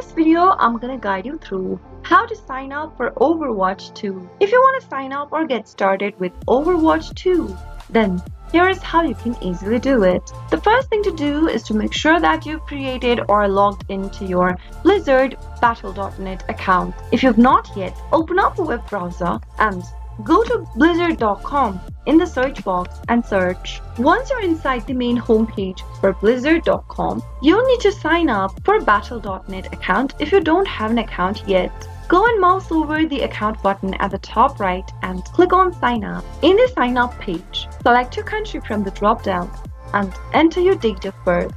this video, I'm gonna guide you through how to sign up for Overwatch 2. If you want to sign up or get started with Overwatch 2, then here is how you can easily do it. The first thing to do is to make sure that you've created or logged into your Blizzard Battle.net account. If you've not yet, open up a web browser and Go to blizzard.com in the search box and search. Once you're inside the main homepage for blizzard.com, you'll need to sign up for battle.net account if you don't have an account yet. Go and mouse over the account button at the top right and click on sign up. In the sign up page, select your country from the drop down and enter your date of birth.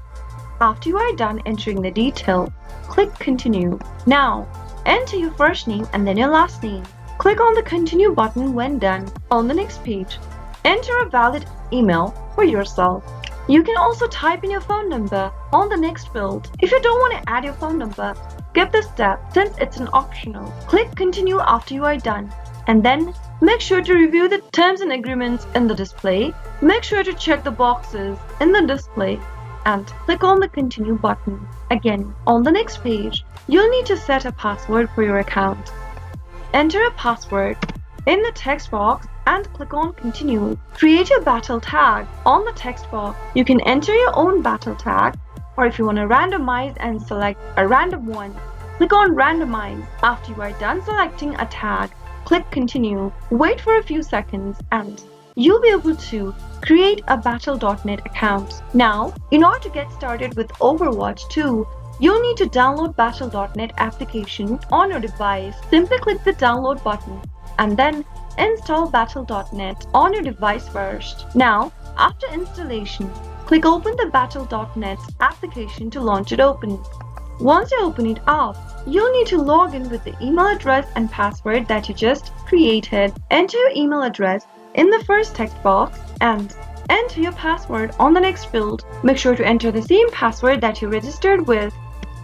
After you are done entering the detail, click continue. Now, enter your first name and then your last name. Click on the Continue button when done. On the next page, enter a valid email for yourself. You can also type in your phone number on the next field. If you don't want to add your phone number, skip this step since it's an optional. Click Continue after you are done. And then make sure to review the terms and agreements in the display. Make sure to check the boxes in the display and click on the continue button. Again, on the next page, you'll need to set a password for your account. Enter a password in the text box and click on continue. Create your battle tag. On the text box, you can enter your own battle tag or if you want to randomize and select a random one, click on randomize. After you are done selecting a tag, click continue. Wait for a few seconds and you'll be able to create a battle.net account. Now, in order to get started with Overwatch 2, You'll need to download Battle.net application on your device. Simply click the download button and then install Battle.net on your device first. Now, after installation, click open the Battle.net application to launch it open. Once you open it up, you'll need to log in with the email address and password that you just created. Enter your email address in the first text box and enter your password on the next field. Make sure to enter the same password that you registered with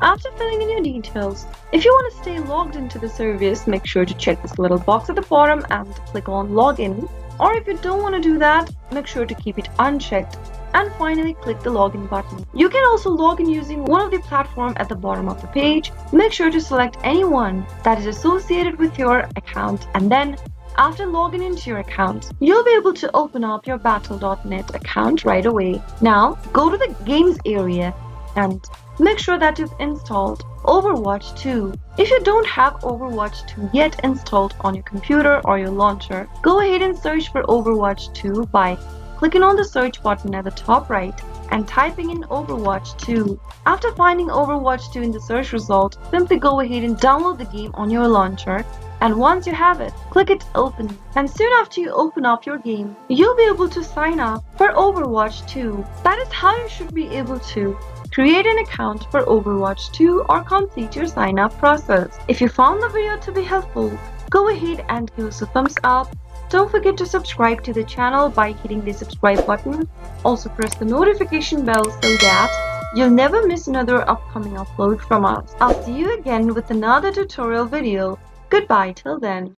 after filling in your details, if you want to stay logged into the service, make sure to check this little box at the bottom and click on login. Or if you don't want to do that, make sure to keep it unchecked and finally click the login button. You can also log in using one of the platform at the bottom of the page. Make sure to select any one that is associated with your account and then after logging into your account, you'll be able to open up your battle.net account right away. Now, go to the games area and make sure that you've installed Overwatch 2. If you don't have Overwatch 2 yet installed on your computer or your launcher, go ahead and search for Overwatch 2 by clicking on the search button at the top right and typing in Overwatch 2. After finding Overwatch 2 in the search result, simply go ahead and download the game on your launcher and once you have it, click it open. And soon after you open up your game, you'll be able to sign up for Overwatch 2. That is how you should be able to Create an account for Overwatch 2 or complete your sign up process. If you found the video to be helpful, go ahead and give us a thumbs up. Don't forget to subscribe to the channel by hitting the subscribe button. Also press the notification bell so that you'll never miss another upcoming upload from us. I'll see you again with another tutorial video. Goodbye till then.